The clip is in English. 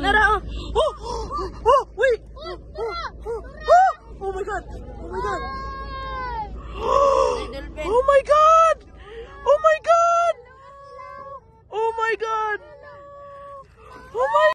Let Lara, oh. Oh, oh, wait. Oh, oh, oh my god. Oh my god. Oh my god. Oh my god. Oh my god. Oh my